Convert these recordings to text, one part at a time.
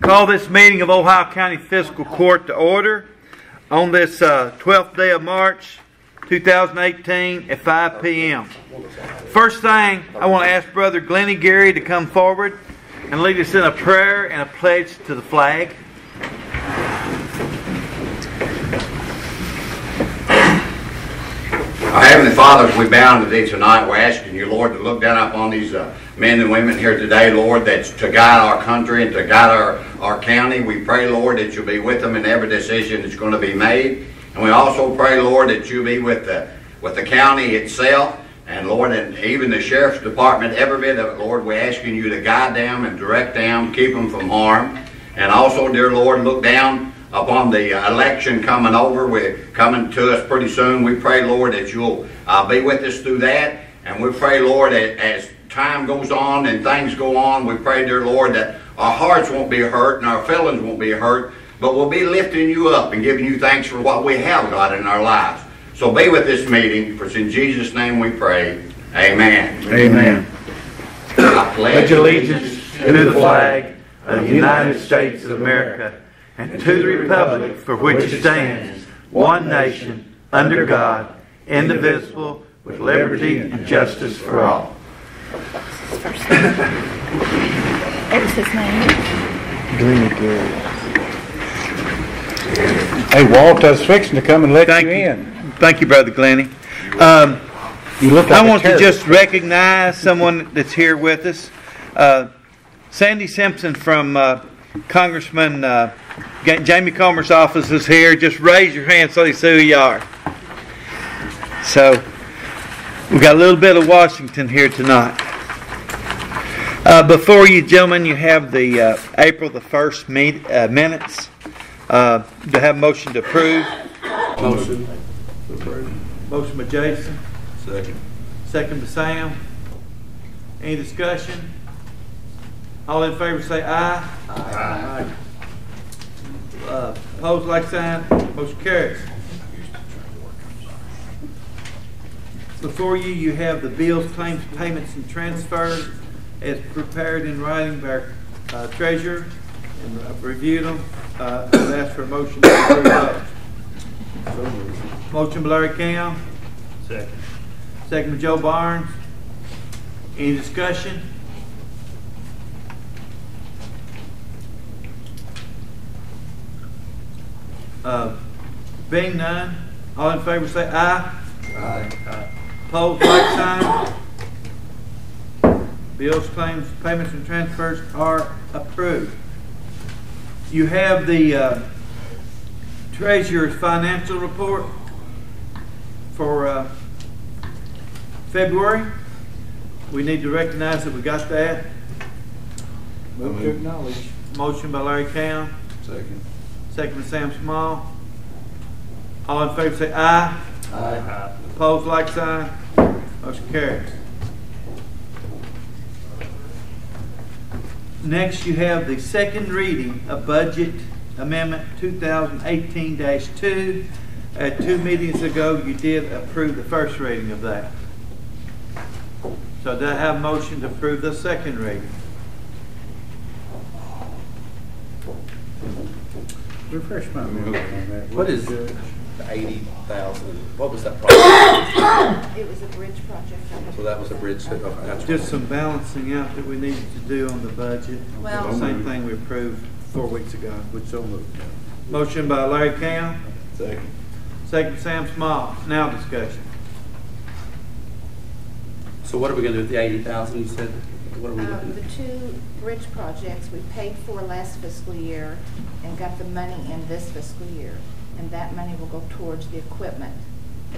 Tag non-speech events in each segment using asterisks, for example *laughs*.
Call this meeting of Ohio County Fiscal Court to order on this uh, 12th day of March 2018 at 5 p.m. First thing, I want to ask Brother Glennie Gary to come forward and lead us in a prayer and a pledge to the flag. Our Heavenly Father, as we bound today tonight, we're asking you, Lord, to look down upon these uh, men and women here today, Lord, that's to guide our country and to guide our, our county. We pray, Lord, that you'll be with them in every decision that's going to be made. And we also pray, Lord, that you be with the, with the county itself. And Lord, and even the sheriff's department, every bit of it, Lord, we're asking you to guide them and direct them, keep them from harm. And also, dear Lord, look down upon the election coming over. We're coming to us pretty soon. We pray, Lord, that you'll uh, be with us through that. And we pray, Lord, that as time goes on and things go on, we pray, dear Lord, that our hearts won't be hurt and our feelings won't be hurt, but we'll be lifting you up and giving you thanks for what we have, God, in our lives. So be with this meeting, for it's in Jesus' name we pray. Amen. Amen. I Pledge allegiance to the flag of the United States of America and to the republic for which it stands, one nation, under God, indivisible, with liberty and justice for all. What was his name? Glennie Gary. Hey, Walt, I was fixing to come and let Thank you you. in. Thank you, Brother Glennie. Um, You look like I a want to just recognize someone that's here with us. Uh, Sandy Simpson from uh, Congressman uh, Jamie Comer's office is here. Just raise your hand so they see who you are. So, we've got a little bit of Washington here tonight. Uh, before you, gentlemen, you have the uh, April the 1st meet, uh, minutes. Uh, to have motion to approve. Motion. To approve motion by Jason. Second. Second by Sam. Any discussion? All in favor say aye. Aye. Uh, Opposed, like sign. Motion carries. Before you, you have the bills, claims, payments, and transfers as prepared in writing by our uh, treasurer. And I've reviewed them. Uh, I've asked for a motion to approve those. Motion by Larry Cowan. Second. Second by Joe Barnes. Any discussion? Uh, Being none, all in favor say aye. Aye. Opposed, like sign. Bills, claims, payments, and transfers are approved. You have the uh, treasurer's financial report for uh, February. We need to recognize that we got that. Move to acknowledge. Motion by Larry Cowan, Second. second by Sam Small. All in favor say aye. Aye. Opposed, like sign. Motion carries. Next, you have the second reading of Budget Amendment 2018-2. At uh, two meetings ago, you did approve the first reading of that. So do I have a motion to approve the second reading? Refresh my memory on that. What is Judge. The eighty thousand, what was that project? *coughs* It was a bridge project. So that was a bridge that, okay, that's. Just some balancing out that we needed to do on the budget. Well- Same thing we approved four weeks ago. Would so move. Motion by Larry Cowan, Second. second Sam Small. Now discussion. So what are we gonna do with the eighty thousand, you said? What are we Um, looking The at? two bridge projects we paid for last fiscal year and got the money in this fiscal year. And that money will go towards the equipment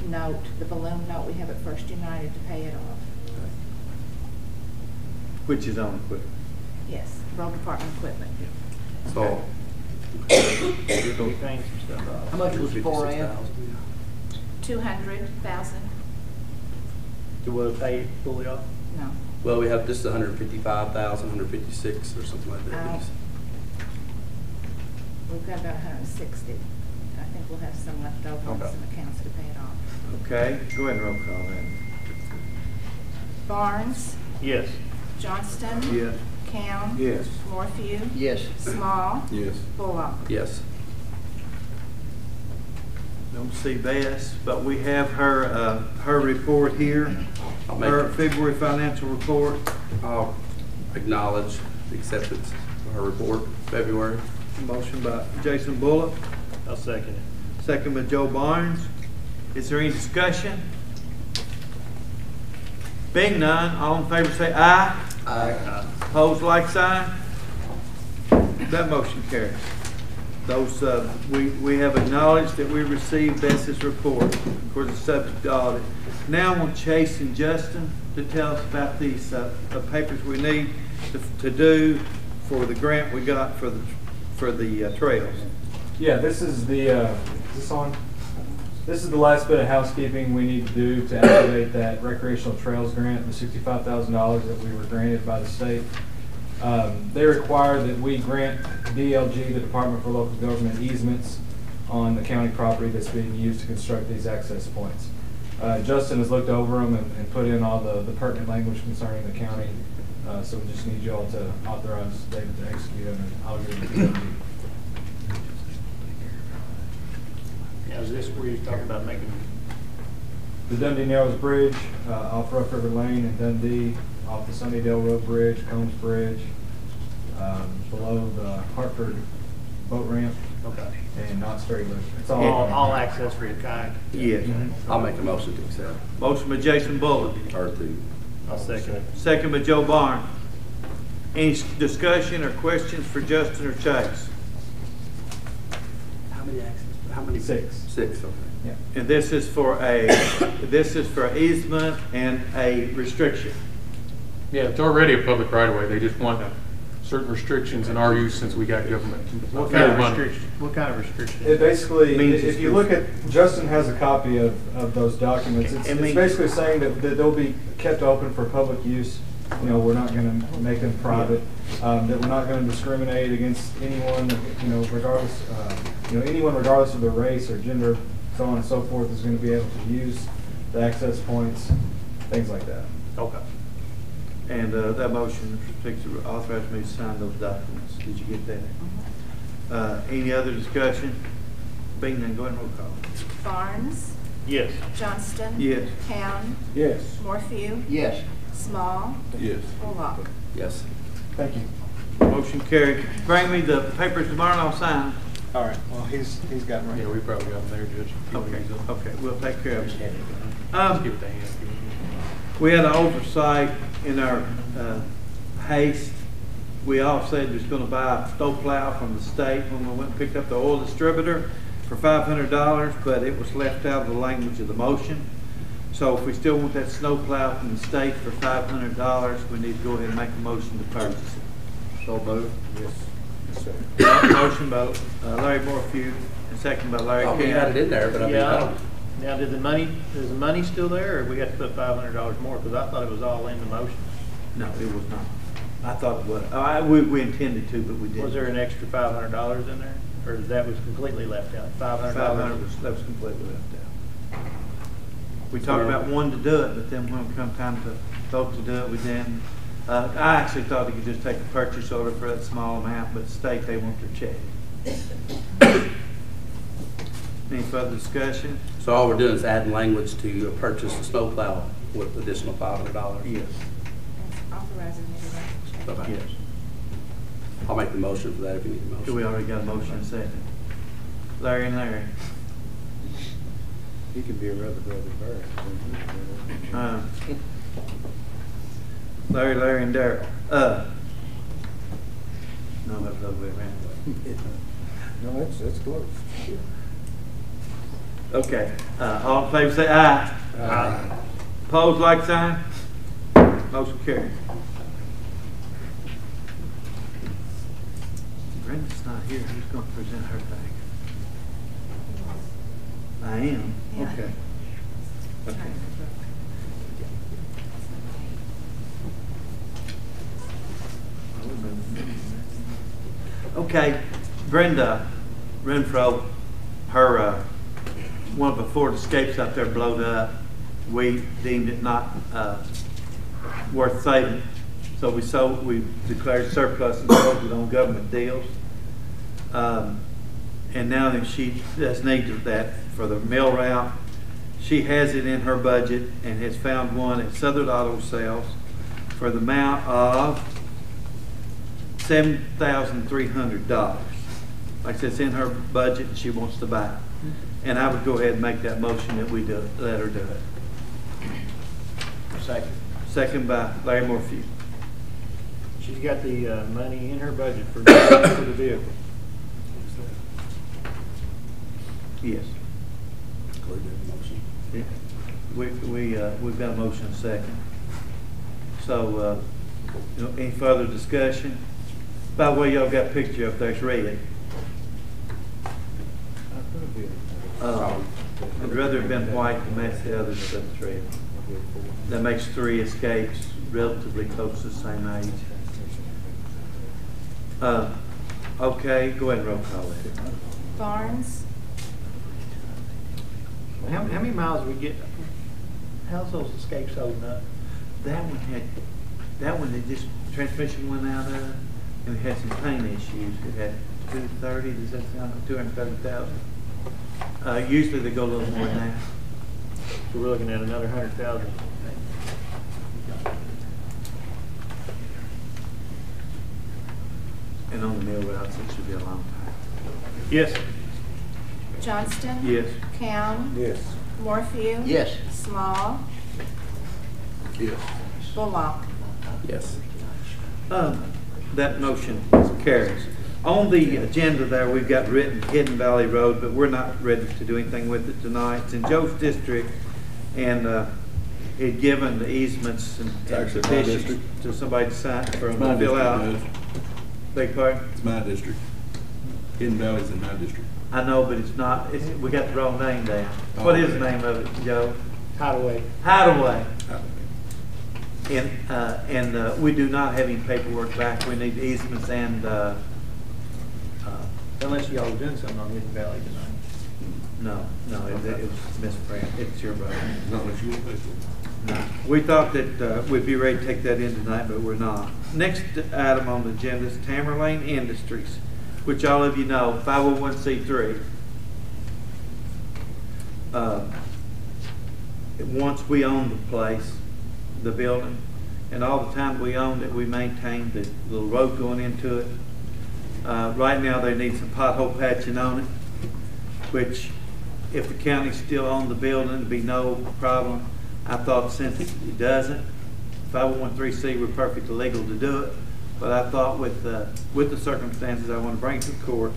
note, the balloon note we have at First United to pay it off. Which is on equipment. Yes, road department equipment. So. How much was four M? 56,000. Two hundred thousand? Do we pay it fully off? No. Well, we have just a hundred fifty-five thousand, hundred fifty-six or something like that. We've got about hundred and sixty. I think we'll have some left over on Okay. some accounts to pay it off. Okay, go ahead and roll call that. Barnes, Yes. Johnston. Yes. Cowan. Yes. Morphew. Yes. Small. Yes. Bullock. Yes. Don't see Bess, but we have her, uh, her report here. I'll make, Her February financial report. I'll acknowledge the acceptance of her report, February. Motion by Jason Bullock, I'll second it. Second by Joe Barnes. Is there any discussion? Being none, all in favor say aye. Aye. Opposed, like sign. That motion carries. Those, uh, we, we have acknowledged that we received Bess's report for the subject audit. Now I want Chase and Justin to tell us about these, uh, the papers we need to, to do for the grant we got for the, for the uh, trails. Yeah, this is the, uh, is this on? This is the last bit of housekeeping we need to do to activate that recreational trails grant, the sixty-five thousand dollars that we were granted by the state. Um, they require that we grant DLG, the Department for Local Government easements on the county property that's being used to construct these access points. Uh, Justin has looked over them and, and put in all the, the pertinent language concerning the county. Uh, so we just need you all to authorize David to execute them and I'll give to DLG. Now, is this where you're talking about making, The Dundee Narrows Bridge, uh, off Rough River Lane in Dundee, off the Sunnydale Road Bridge, Combs Bridge, um, below the Hartford boat ramp, okay. and Knott's Ferry Loop. It's All, all, all access for your kayak? Yes. I'll make a motion to accept, Motion by Jason Bullock, or to, I'll second it. second by Joe Barnes. Any s- discussion or questions for Justin or Chase? how many access, how many? Six. Six, okay. yeah. And this is for a, *coughs* this is for easement and a restriction. Yeah, it's already a public right of way. They just want certain restrictions in our use since we got government. What kind of money. restriction, what kind of restriction? It basically, Means if you look at, Justin has a copy of, of those documents. It's, It it's basically saying that, that they'll be kept open for public use. You know, we're not gonna make them private, um, that we're not gonna discriminate against anyone, you know, regardless, uh, you know, anyone regardless of their race or gender, so on and so forth, is gonna be able to use the access points, things like that. Okay. And uh, that motion to authorize me to sign those documents. Did you get that? Uh, Any other discussion? Being none, go ahead and roll call. Barnes. Yes. Johnston. Yes. Cowan. Yes. Morphew. Yes. Small. Yes. Bullock. Yes. Thank you. Motion carried. Bring me the papers tomorrow and I'll sign. All right, well, he's, he's got them Yeah, we probably got them there, Judge. Okay, okay, we'll take care of it. Just Um, give it to Ann. We had an oversight in our uh, haste. We all said we was gonna buy a snowplow from the state when we went and picked up the oil distributor for five hundred dollars, but it was left out of the language of the motion. So if we still want that snowplow from the state for five hundred dollars, we need to go ahead and make a motion to purchase it. So moved. Yes. Motion by uh, Larry Morphew and second by Larry Thought we had it in there, but I mean, I Yeah. don't. Now, did the money, is the money still there, or we have to put five hundred dollars more? Because I thought it was all in the motion. No, it was not. I thought it was. I, we, we intended to, but we didn't. Was there an extra five hundred dollars in there? Or that was completely left out? Five hundred Five hundred dollars? was, that was completely left out. We talked about one to do it, but then when it come time to vote to do it, we then, uh, I actually thought they could just take a purchase order for that small amount, but the state, they want their check. *coughs* Any further discussion? So all we're doing is adding language to purchase a snowplow with additional five hundred dollars? Yes. Authorizing me to write the check. Yes. I'll make the motion for that if you need a motion. Do we already got a motion and second? Larry and Larry. He could be a rather brother bird. Uh, Larry, Larry, and Daryl. Uh. No, that's the other way around. *laughs* No, that's, that's close. Okay, uh, all in favor say aye. Aye. Opposed, like sign? Motion carried. Brenda's not here, who's gonna present her thing? I am, Yeah. okay. Okay. Okay, Brenda Renfro, her, uh, one of the Ford Escapes out there blowed up. We deemed it not, uh, worth saving. So we sold, we declared surplus and sold it on government deals. Um, And now that she does need that for the mill route, she has it in her budget and has found one at Southern Auto Sales for the amount of seven thousand three hundred dollars. Like I said, it's in her budget and she wants to buy it. And I would go ahead and make that motion that we do, let her do it. Second. Second by Larry Morphew. She's got the uh, money in her budget for for the vehicle. Yes. Include that in the motion. Yeah. We, we, uh, we've got a motion second. So, uh, you know, any further discussion? By the way, y'all got a picture up there, it's red. Uh, I'd rather have been white than match the other stuff that's red. That makes three escapes relatively close to the same age. Uh, okay, go ahead and roll call it. Barnes, How, how many miles we get, how's those escapes holding up? That one had, that one, it just, transmission went out of, and it had some paint issues. It had two thirty, does that sound, two hundred thirty thousand? Uh, usually they go a little more than that. So we're looking at another hundred thousand. And on the mill routes, it should be a long time. Yes. Johnston. Yes. Cowan. Yes. Morphew. Yes. Small. Yes. Bullock. Yes. Um, that motion carries. On the agenda there, we've got written Hidden Valley Road, but we're not ready to do anything with it tonight. It's in Joe's district, and, uh, he'd given the easements and It's and actually my petitions district. to somebody to sign, for It's them my to fill district, out. Judge. Beg pardon? It's my district. Hidden Valley's in my district. I know, but it's not, it's, we got the wrong name down. What is the name of it, Joe? Hideaway. Hideaway. I- And, uh, and, uh, we do not have any paperwork back. We need easements and, uh, uh, Unless y'all are doing something on Hidden Valley tonight. no, no, it, it was misprint. It's your road. Not unless you want to pay for. No. We thought that, uh, we'd be ready to take that in tonight, but we're not. Next item on the agenda is Tamerlane Industries, which all of you know, five oh one C three. Uh, Once we owned the place, the building, and all the time we owned it, we maintained the little road going into it. Uh, right now, they need some pothole patching on it, which if the county still owned the building, it'd be no problem. I thought since it doesn't, 501c, we're perfectly legal to do it. But I thought with, uh, with the circumstances, I want to bring to the court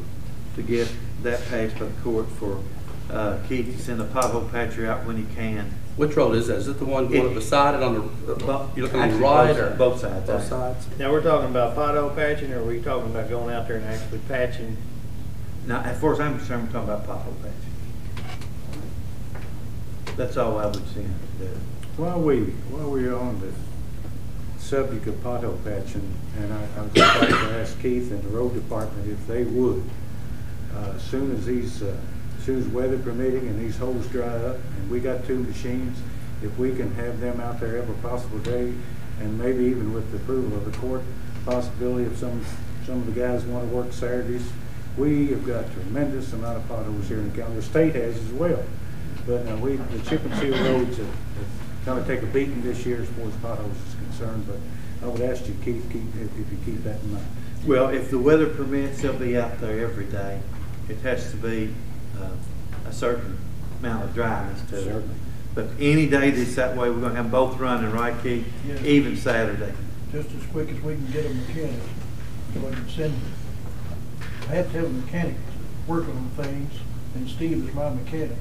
to get that passed by the court for uh, Keith to send a pothole patcher out when he can. Which road is that? Is it the one going beside it on the, Bo- you looking on the actually, right both- or? both sides, Both sides? Now, we're talking about pothole patching, or are we talking about going out there and actually patching? Now, as far as I'm concerned, we're talking about pothole patching. That's all I would see him to do. While we, while we're on the subject of pothole patching, and I, I would like to ask Keith and the road department if they would, uh, as soon as these, uh, as soon as weather permitting and these holes dry up, and we got two machines, if we can have them out there every possible day, and maybe even with the approval of the court, possibility of some, some of the guys want to work Saturdays. We have got tremendous amount of potholes here in the county, the state has as well. But uh, we, the chip and seal roads have kind of take a beating this year as far as potholes is concerned, but I would ask you, Keith, keep, if if you keep that in mind. Well, if the weather permits, they'll be out there every day. It has to be Uh, a certain amount of dryness to it. Certainly. But any day that's that way, we're gonna have them both running, and right, Keith? Yeah. Even Saturday. just as quick as we can get a mechanic, so I can send, I have to have a mechanic working on things, and Steve is my mechanic.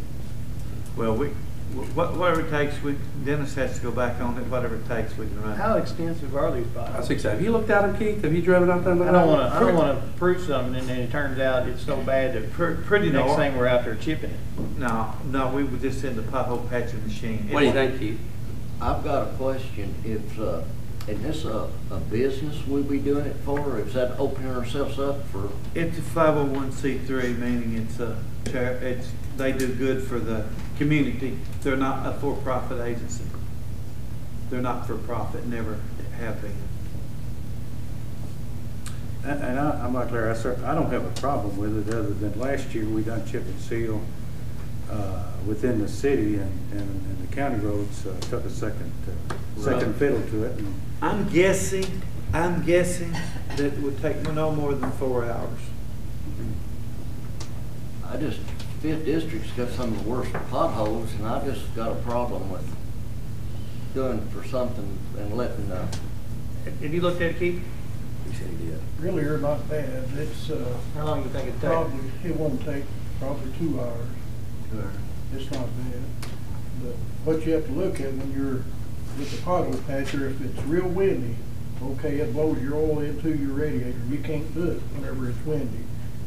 Well, we, wh- whatever it takes, we, Dennis has to go back on it, whatever it takes, we can run. How extensive are these I potholes? think so. Have you looked at them, Keith? Have you driven out there? I don't wanna, I don't wanna prove something, and then it turns out it's so bad that Pre- Pretty next normal. thing we're out there chipping it. No, no, we would just send the pothole patching machine. What do you think, Keith? I've got a question. If, uh, is this a, a business we be doing it for, or is that opening ourselves up for? It's a five oh one C three, meaning it's a, char- it's, they do good for the community. They're not a for-profit agency. They're not for profit, never have been. And and I, I'm like Larry, I cer I don't have a problem with it, other than last year, we done chip and seal, uh, within the city, and, and, and the county roads, uh, took a second, uh, second fiddle to it, and I'm guessing, I'm guessing that it would take no more than four hours. I just, Fifth District's got some of the worst potholes, and I just got a problem with doing for something and letting, uh, Have you looked at it, Keith? He said he did. Really are not bad. It's, uh, How long do you think it'd take? probably, it won't take probably two hours. It's not bad. But what you have to look at when you're with the pothole patcher, if it's real windy, okay, it blows your oil into your radiator. You can't do it whenever it's windy.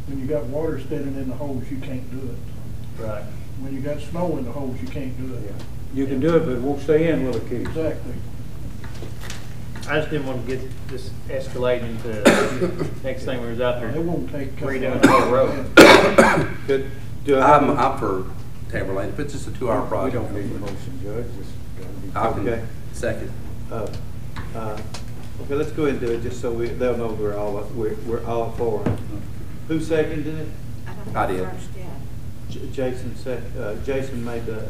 When you got water standing in the holes, you can't do it. Right. When you got snow in the holes, you can't do it. Yeah. you can do it, but it won't stay in, will it, Keith? Exactly. I just didn't want to get this escalating to next thing we was out there. It won't take. a couple Redoing the whole road. Could, do I have? I'm, I'm for Tamerlane, if it's just a two-hour We project. don't need a motion, Judge, just gotta be. Okay. can second. Uh, uh, Okay, let's go ahead and do it, just so we, they'll know we're all, we're, we're all for it. Who seconded it? I don't I did. first yet. J- Jason sec, uh, Jason made the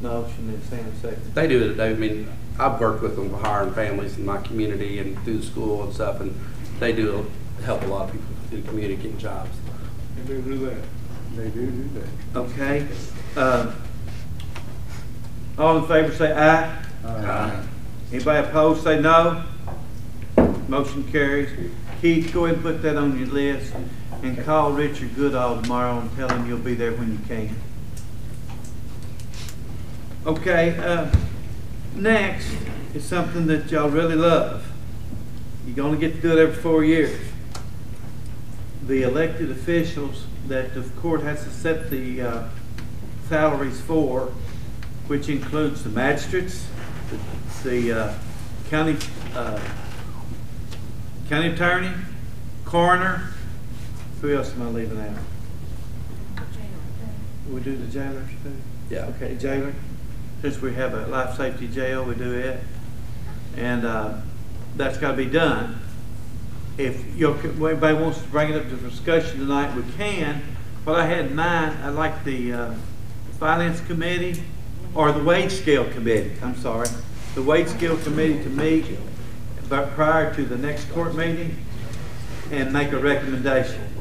motion and Sam seconded. They do it, they, I mean, I've worked with them for hiring families in my community and through the school and stuff, and they do help a lot of people in the community getting jobs. They do do that. They do do that. Okay, uh, all in favor say aye. Uh, Anybody opposed, say no. Motion carries. Keith, go ahead and put that on your list and call Richard Goodall tomorrow and tell him you'll be there when you can. Okay, uh, next is something that y'all really love. You're gonna get to do it every four years. The elected officials that the court has to set the, uh, salaries for, which includes the magistrates, the, the, uh, county, uh, county attorney, coroner, who else am I leaving out? We do the jailers too? Yeah. Okay, jailer. Since we have a life safety jail, we do it. And, uh, that's gotta be done. If anybody wants to bring it up to discussion tonight, we can. What I had in mind, I'd like the, uh, finance committee, or the wage scale committee, I'm sorry. The wage scale committee to meet, but prior to the next court meeting, and make a recommendation.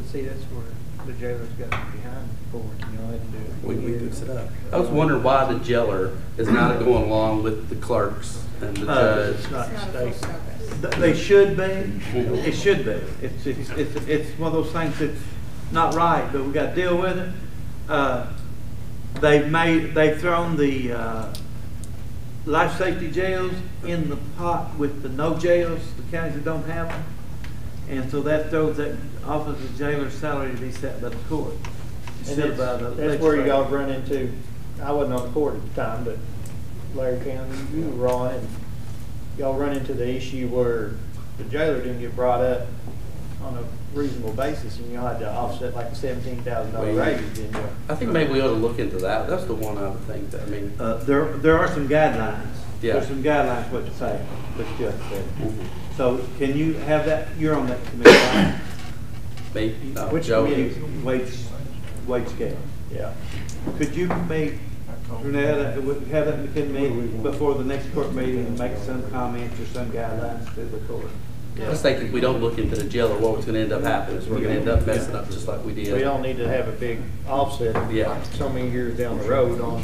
But see, that's where the jailer's got behind the board, you know, they can do it. We, we fix it up. I was wondering why the jailer is not going along with the clerks and the Uh, judge. It's not It's not a state. Th- They should be, it should be. It's, it's, it's, it's one of those things that's not right, but we gotta deal with it. Uh, They've made, they've thrown the, uh, life safety jails in the pot with the no jails, the counties that don't have them. And so that throws that officer jailer's salary to be set by the court. And instead of by that's, the that's where y'all run into, I wasn't on the court at the time, but Larry Cowan, you were on, and y'all run into the issue where the jailer didn't get brought up on a reasonable basis, and y'all had to offset like a seventeen thousand dollar Well, raise, didn't you? I think maybe we ought to look into that. That's the one I would think that, I mean, Uh, there, there are some guidelines. Yeah. There's some guidelines what to say, what the judge said. So can you have that, you're on that committee, right? Maybe, no, Which Joe. committee? Wage, wage scale. Yeah. Could you meet, Renetta, uh, have that McKinney meeting before the next court meeting and make some comments or some guidelines to the court? I was thinking, if we don't look into the jailer, what's gonna end up happening is we're gonna end up messing up just like we did. We don't need to have a big offset Yeah. so many years down the road on,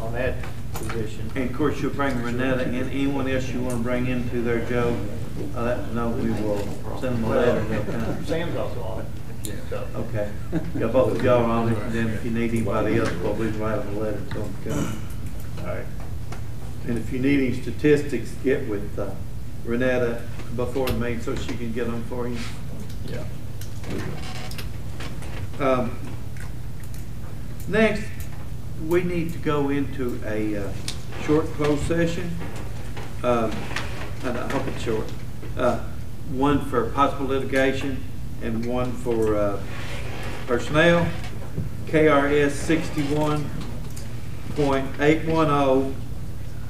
on that position. And of course, you'll bring Renetta and anyone else you want to bring into there, Joe, uh, let them know we will send them a letter. they'll come. Sam's also on it, so. Okay. Yeah, both of y'all are on it, and then if you need anybody else, well, we can write them a letter, tell them to come. All right. And if you need any statistics, get with uh, Renetta before the meeting so she can get them for you. Yeah. Um, Next, we need to go into a uh, short closed session. Um, And I hope it's short. Uh, One for possible litigation and one for uh, personnel. KRS sixty-one point eight one oh,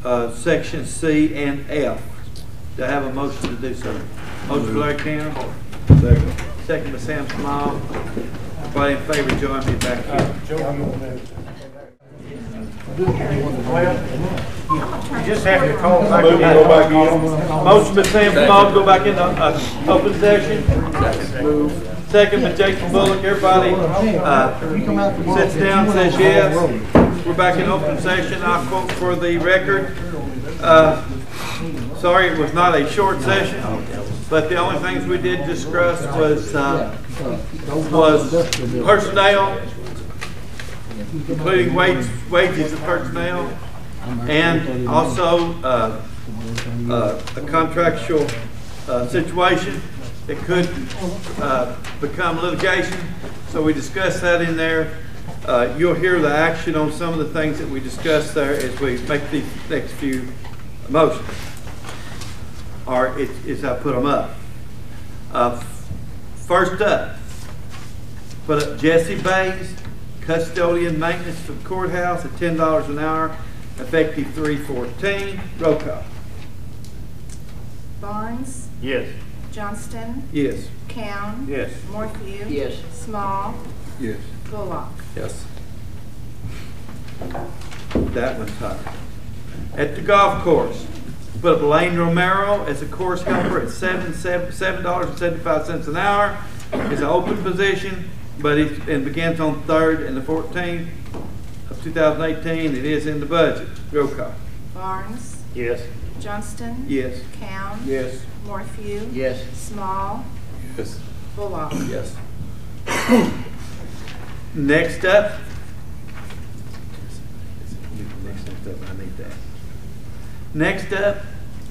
uh, section C and F. Do I have a motion to do so? Motion by Larry Cowan, Second. second by Sam Small. Everybody in favor, join me back here. You just have to call back. Move go back in. Motion by Sam to go back in, uh, open session. Second by Jason Bullock, everybody, uh, sits down, says yes. We're back in open session, I'll quote for the record. Uh, sorry, it was not a short session, but the only things we did discuss was, uh, was personnel, including wage, wages of personnel, and also, uh, uh, a contractual uh, situation that could uh, become litigation. So we discussed that in there. Uh, You'll hear the action on some of the things that we discussed there as we make these next few motions. Or it- as I put them up. Uh, First up, put up Jesse Bays, custodian maintenance for the courthouse at ten dollars an hour, effective three fourteen. Roll call. Barnes, Yes. Johnston, Yes. Cowan. Yes. Morphew. Yes. Small, Yes. Bullock. Yes. That one's high. At the golf course, put up Lane Romero as a course helper at seven, seven, seven dollars and seventy-five cents an hour. It's an open position, but it, it begins on third and the fourteenth of two thousand eighteen. It is in the budget. Roll call. Barnes, Yes. Johnston. Yes. Cowan. Yes. Morphew. Yes. Small, Yes. Bullock. Yes. Next up. Next up, I need that. Next up,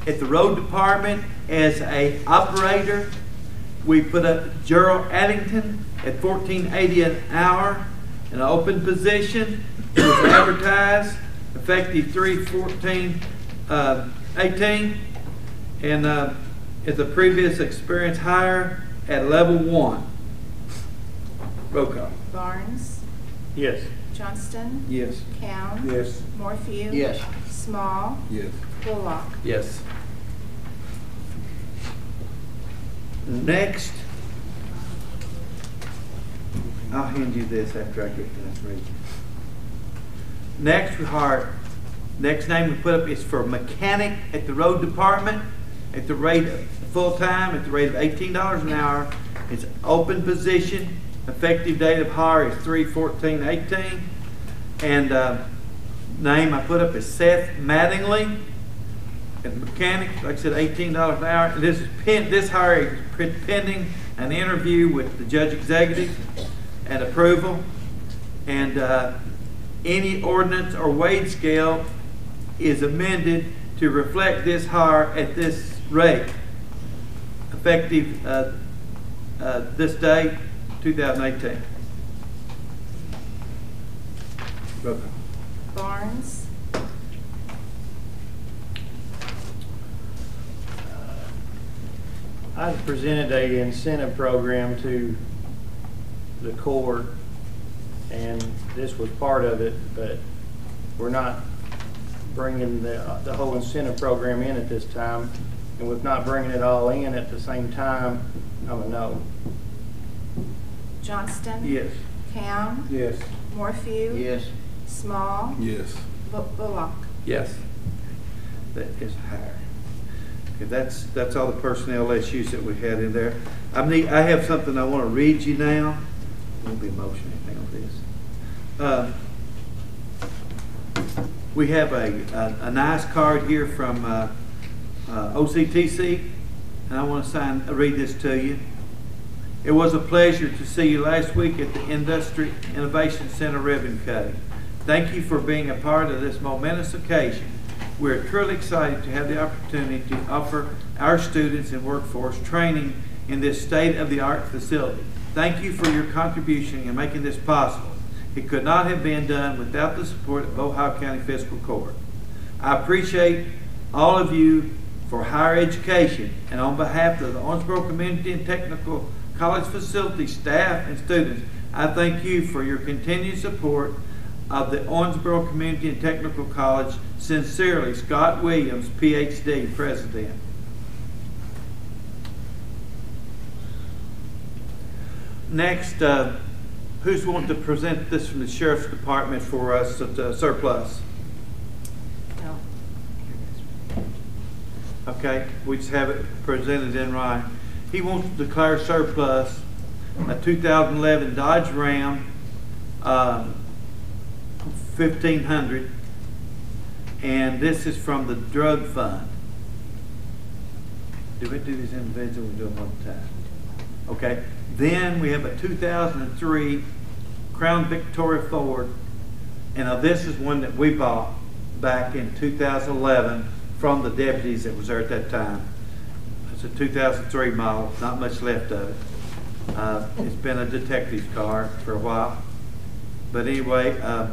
at the road department, as a operator, we put up Gerald Addington at fourteen eighty an hour, an open position, it was advertised, effective three fourteen, uh, eighteen, and, uh, is a previous experience hire at level one. Roll call. Barnes, Yes. Johnston. Yes. Cowan. Yes. Morphew. Yes. Small, Yes. Bullock. Yes. Next, I'll hand you this after I get done reading. Next, we hire, next name we put up is for mechanic at the road department at the rate of, full-time at the rate of eighteen dollars an hour. It's open position, effective date of hire is three fourteen eighteen. And, uh, name I put up is Seth Mattingly as mechanic, like I said, eighteen dollars an hour. This is pen, this hire is pending an interview with the judge executive and approval. And, uh, any ordinance or wage scale is amended to reflect this hire at this rate. Effective, uh, uh, this date, two thousand eighteen. Barnes, I presented a incentive program to the court, and this was part of it, but we're not bringing the, the whole incentive program in at this time. And with not bringing it all in at the same time, I'm a no. Johnston. Yes. Cowan? Yes. Morphew. Yes. Small, Yes. Bu- Bullock. Yes. that is higher. Okay, that's, that's all the personnel issues that we had in there. I need, I have something I want to read you now. It Won't be a motion or anything on this. Uh, We have a, a, a nice card here from, uh, uh, OCTC, and I want to sign, read this to you. It was a pleasure to see you last week at the Industry Innovation Center ribbon cutting. Thank you for being a part of this momentous occasion. We're truly excited to have the opportunity to offer our students and workforce training in this state-of-the-art facility. Thank you for your contribution in making this possible. It could not have been done without the support of Ohio County Fiscal Court. I appreciate all of you for higher education and on behalf of the Owensboro Community and Technical College facility staff and students, I thank you for your continued support of the Owensboro Community and Technical College. Sincerely, Scott Williams, PhD, President. Next, uh, who's wanting to present this from the sheriff's department for us at the surplus? No. Okay, we just have it presented in writing. He wants to declare surplus a 2011 Dodge Ram, um, 1500, and this is from the drug fund. Do we do these individually, or do them one at a time? Okay, then we have a 2003 Crown Victoria Ford, and now this is one that we bought back in 2011 from the deputies that was there at that time. It's a 2003 model, not much left of it. Uh, It's been a detective's car for a while. But anyway, uh,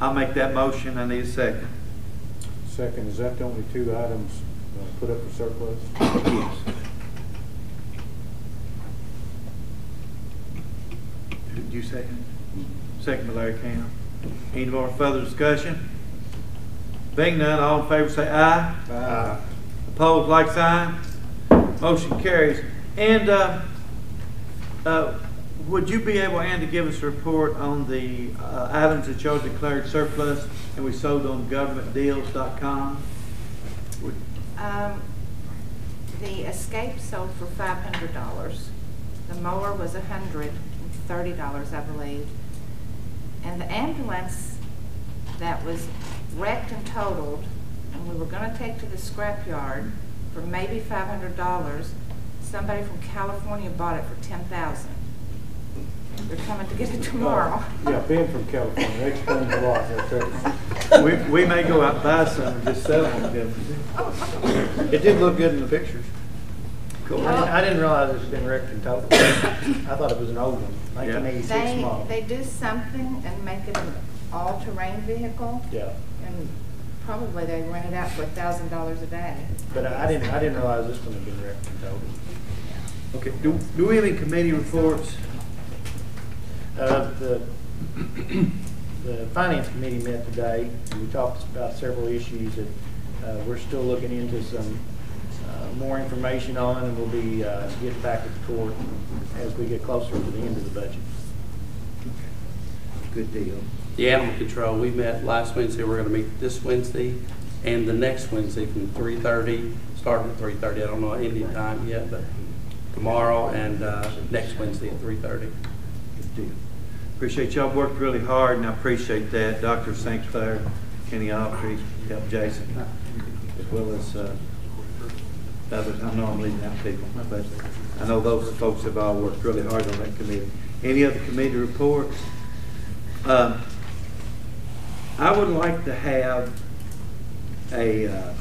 I'll make that motion, I need a second. Second, is that the only two items uh, put up for surplus? Yes. Did you second? Second by Larry Cowan. Any more further discussion? Being none, all in favor say aye. Aye. Opposed, like sign. Motion carries. And, uh, uh, would you be able, Ann, to give us a report on the, uh, items that y'all declared surplus and we sold on governmentdeals.com? Um, the Escape sold for five hundred dollars. The mower was a hundred and thirty dollars, I believe. And the ambulance that was wrecked and totaled, and we were gonna take to the scrapyard for maybe five hundred dollars, somebody from California bought it for ten thousand. They're coming to get it tomorrow. Yeah, being from California, that explains a lot right there. We, we may go out and buy some and just sell them. Kevin. It did look good in the pictures. Cool. I didn't, I didn't realize it's been wrecked and totaled. *coughs* I thought it was an old one, nineteen eighty-six They, model. they do something and make it an all-terrain vehicle, Yeah, and probably they rent it out for a thousand dollars a day. but I didn't, I didn't realize this one had been wrecked and totaled. Okay, do, do we have any committee reports? Uh, the, *clears throat* the finance committee met today, and we talked about several issues that, uh, we're still looking into some, uh, more information on, and we'll be, uh, getting back at the court as we get closer to the end of the budget. Good deal. The animal control, we met last Wednesday, we're gonna meet this Wednesday and the next Wednesday from three thirty, starting at three thirty, I don't know any time yet, but tomorrow and, uh, next Wednesday at three thirty. Good deal. Appreciate y'all worked really hard, and I appreciate that. Dr. St. Clair, Kenny Altree, helped Jason, as well as uh, I know I'm leaving out people, I know those folks have all worked really hard on that committee. Any other committee reports? Um, I would like to have a uh,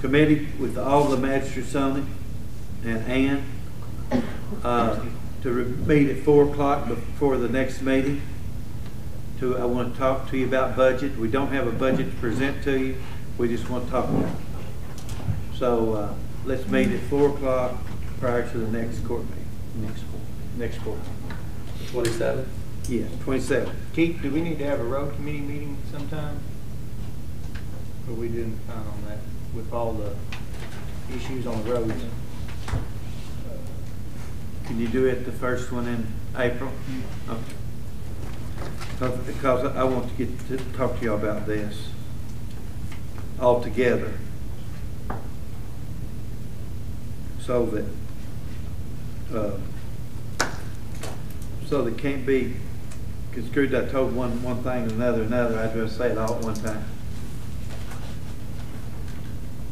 committee with all the magistrates on it and Ann uh, to meet at four o'clock before the next meeting. To, I want to talk to you about budget. We don't have a budget to present to you. We just want to talk about it. So, uh, let's meet at four o'clock prior to the next court meeting. Next court. Next court. Twenty-seven? Yes, twenty-seven. Keith, do we need to have a road committee meeting sometime? Or we didn't find on that with all the issues on the roads? Can you do it the first one in April? Mm-hmm. Okay. Because- Because I want to get to talk to y'all about this all together. So that, uh, so that can't be construed, I told one, one thing and another, another, I'd just say it all at one time.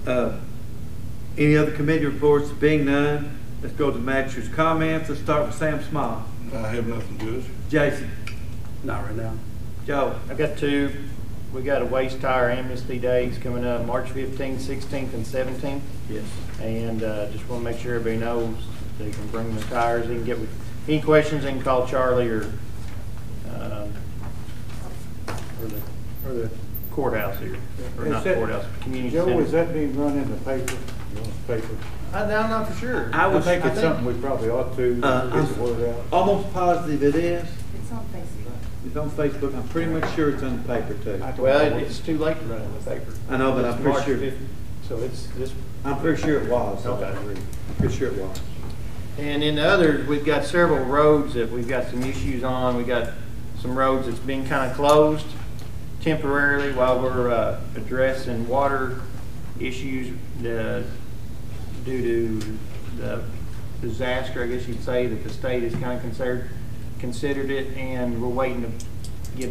Uh, Any other committee reports? Being none, let's go to magistrate's comments. Let's start with Sam Small. I have nothing, Judge. Jason, Not right now. Joe, I've got two. We got a waste tire amnesty days coming up, March fifteenth, sixteenth, and seventeenth. yes. And, uh, just wanna make sure everybody knows they can bring the tires, they can get with, any questions, they can call Charlie or, um, or the, or the courthouse here, or Is not that- courthouse, community Joe, center. is that being run in the paper? You want the paper? I, I'm not for sure. I I was- think I it's think- something we probably ought to, Uh, get the word out. Almost positive it is. It's on Facebook. It's on Facebook. I'm pretty much sure it's on the paper too. Well, it's too late to run it in the paper. I know, but I'm pretty March sure- 5th, So it's this, I'm pretty sure it was. Okay. Pretty sure it was. And in the others, we've got several roads that we've got some issues on. We got some roads that's been kind of closed temporarily while we're uh, addressing water issues uh, due to the disaster, I guess you'd say, that the state has kind of considered, considered it, and we're waiting to get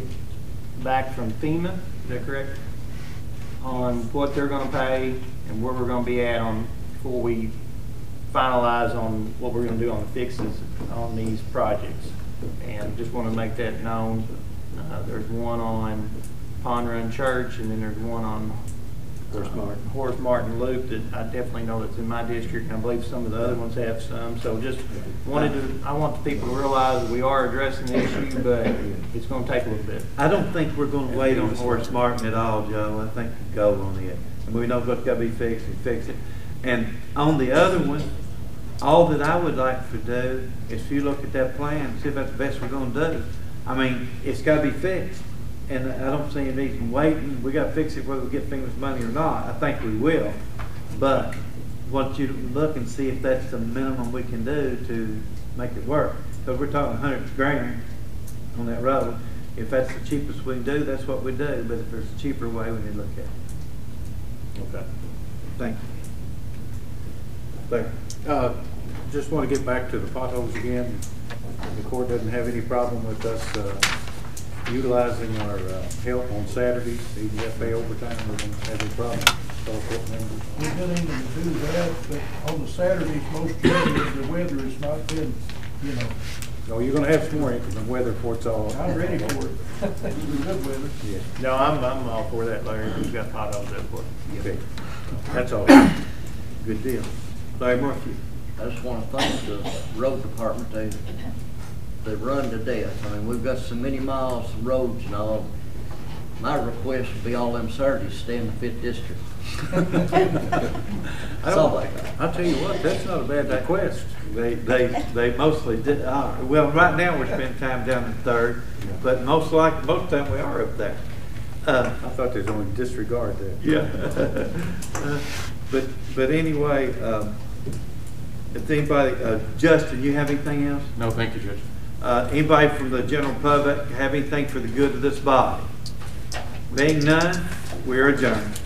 back from FEMA, is that correct? On what they're gonna pay and where we're gonna be at on, before we finalize on what we're gonna do on the fixes on these projects. And just wanna make that known. Uh, there's one on Pond Run Church, and then there's one on Horace uh, Martin. Horace Martin Loop that I definitely know that's in my district, and I believe some of the other ones have some. So just wanted to, I want the people to realize that we are addressing the issue, but it's gonna take a little bit. I don't think we're gonna wait on Horace Martin at all, Joe. I think we go on it. And we know what's gotta be fixed, we fix it. And on the other one, all that I would like to do is if you look at that plan, see if that's the best we're gonna do. I mean, it's gotta be fixed. And I don't see any reason waiting. We gotta fix it whether we get FEMA's money or not. I think we will. But want you to look and see if that's the minimum we can do to make it work. Because we're talking a hundred grand on that road. If that's the cheapest we can do, that's what we do. But if there's a cheaper way, we need to look at it. Okay. Thank you. There. Uh, Just want to get back to the potholes again. The court doesn't have any problem with us uh, utilizing our uh, help on Saturdays, even if they overtime, we don't have any problem. Call court members. We didn't even do that, but on the Saturdays, most of the weather has not been, you know, Oh, you're going to have some more inclement weather reports all. I'm ready for it. *laughs* *laughs* It's good weather. Yeah, No, I'm, I'm all for that, Larry. We've got potholes there for it. okay. That's all. Good deal. Larry Murphy. I just want to thank the road department, they, they run to death. I mean, we've got so many miles of roads and all. My request would be all them Saturdays stay in the fifth district. I *laughs* That's all I got. I'll tell you what, that's not a bad request. They, they, they mostly did, uh, well, right now we're spending time down in Third, but most like, most of the time we are up there. Uh, I thought they was going to disregard that. Yeah. *laughs* Uh, But, but anyway, um, if anybody, uh, Justin, you have anything else? No, thank you, Judge. Uh, anybody from the general public have anything for the good of this body? Being none, we are adjourned.